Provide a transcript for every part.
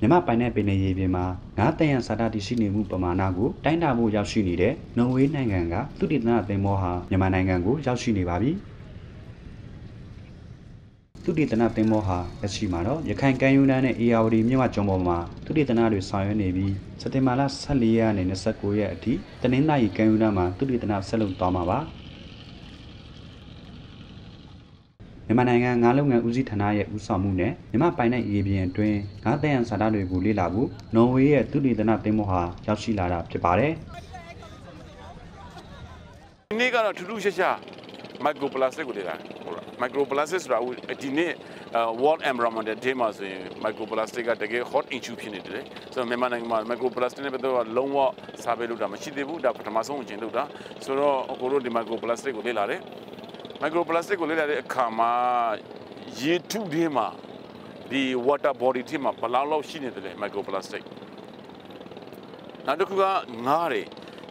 မြန်မာပိုင်နယ်ပင်လယ်ရေပြင်မှာငါးတန်ရန်စာတတည်ရှိနေမှုပမာဏကိုတိုင်းတာဖို့ရောက်ရှိနေတဲ့နော်ဝေးနိုင်ငံကသုတေသနသင်္ဘောဟာမြန်မာနိုင်ငံကိုရောက်ရှိနေပါပြီသုတေသနသင်္ဘောဟာလက်ရှိမှာတော့ရခိုင်ကမ်းရိုးတန်းနဲ့အေယာဝတီမြစ်ဝကျွန်းပေါ်မှာသုတေသနတွေဆောင်ရွက်နေပြီးစက်တင်ဘာလ14ရက်နဲ့29ရက်အထိတနင်္လာရီကမ်းရိုးတန်းမှာသုတေသနဆက်လုပ်သွားမှာပါ မြန်မာနိုင်ငံငါးလုပ်ငန်းဦးစီးဌာနရဲ့ဦးဆောင်မှုနဲ့မြန်မာပိုင်နယ်ရေပြင်အတွင်းငါးတန်ရန်စာတတွေကိုလေ့လာဖို့နော်ဝေးရဲ့သုတေသနသင်္ဘောဟာရောက်ရှိလာတာဖြစ်ပါတယ်ဒီနေ့ကတော့ထူးထူးခြားခြား microplastic ကိုလေ့လာတယ်ဟုတ်လား microplastic ဆိုတာအခုဒီနေ့ world environment day မှာဆိုရင် microplastic ကတကယ် hot issue ဖြစ်နေတယ်လေဆိုတော့မြန်မာနိုင်ငံမှာ microplastic နဲ့ပတ်သက်တော့လုံးဝစာပေလို့တာမရှိသေးဘူးဒါပထမဆုံးအကျင့်လုပ်တာဆိုတော့အခုတို့ဒီ microplastic ကိုလေ့လာတယ် microplastic ကိုလေ့လာတဲ့အခါမှာရေထုတွေမှာဒီ water body တွေမှာဘယ်လောက်လောက်ရှိနေတယ်လဲ microplastic နောက်တစ်ခုကငါးတွေ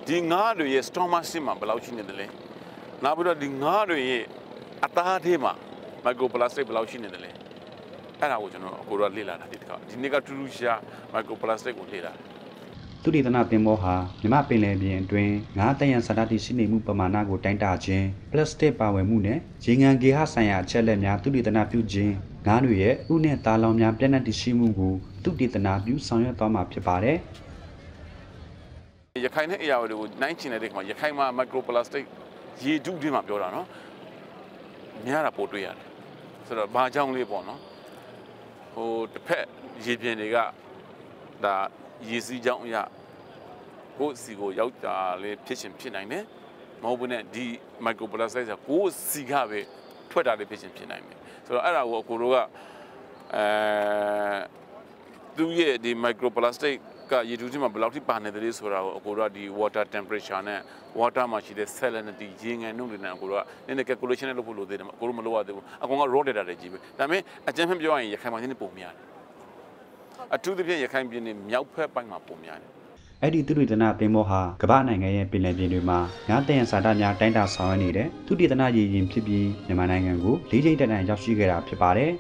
ဒီငါးတွေရဲ့ stomach ဆင်းမှာဘယ်လောက်ရှိနေတယ်လဲနောက်ပြီးတော့ဒီငါးတွေရဲ့အသားထဲမှာ microplastic ဘယ်လောက်ရှိနေတယ်လဲအဲ့ဒါကိုကျွန်တော်အခုတော့လေ့လာတာဒီတစ်ခါဒီနေ့ကထူးထူးရှား microplastic ကိုလေ့လာတယ် သုတေသနသင်္ဘောဟာမြမပင်လယ်ပြင်အတွင်းငါးတန်ရန်စာတတိရှိနေမှုပမာဏကိုတိုင်းတာခြင်းပလတ်စတစ်ပါဝင်မှုနဲ့ရေငန်ဂေဟဆိုင်ရာအချက်လက်များသုတေသနပြုခြင်းငါးတွေရဲ့ဥနဲ့သားလောင်များပြန့်နှံ့တည်ရှိမှုကိုသုတေသနပြုဆောင်ရွက်သွားမှာဖြစ်ပါတယ်ရခိုင်နဲ့အရာတွေကိုနိုင်ချင်တဲ့ခါမှာရခိုင်မှာ microplastic ရေထုတွေမှာပြောတာနော်များတာပို့တွေ့ရတယ်ဆိုတော့ဘာကြောင့်လေးပေါ့နော်ဟိုတစ်ဖက်ရေပြင်တွေကဒါ ရေစီးကြောင်းအရာကိုယ့်စီကိုရောက်တာလေးဖြစ်ရှင်ဖြစ်နိုင်တယ်မဟုတ်ဘူးနဲ့ဒီ microplastic ဆိုကိုယ့်စီကပဲထွက်တာလေးဖြစ်ရှင်ဖြစ်နိုင်တယ်ဆိုတော့အဲ့ဒါကိုအကိုတို့ကအဲသူ့ရဲ့ဒီ microplastic ကရေထုထဲမှာဘယ်လောက်ထိပါနေတယ်လဲဆိုတာကိုအကိုတို့ကဒီ water temperature နဲ့ water မှာရှိတဲ့ salinity ရေငန်နှုန်းတွေနဲ့အကိုတို့ကနည်းနည်း calculation နဲ့လုပ်ဖို့လိုသေးတယ်အကိုတို့မလုပ်ရသေးဘူးအကောင်က raw data တွေကြီးပဲဒါပေမဲ့အကျဉ်းဖက်ပြောရရင်ရခိုင်မှာနည်းနည်းပုံများတယ် အထူးသဖြင့်ရခိုင်ပြည်နယ်မြောက်ဘက်ပိုင်းမှာပုံများတယ်အဲ့ဒီသူရိဒနာသင်္ဘောဟာကမ္ဘာနိုင်ငံရဲ့ပင်လယ်ပြင်တွေမှာငါးတန်စာတများတိုင်းတာဆောင်ရွက်နေတဲ့သူရိဒနာရည်ရင်ဖြစ်ပြီးမြန်မာနိုင်ငံကိုလေးချိန်တန်တန်ရောက်ရှိခဲ့တာဖြစ်ပါတယ်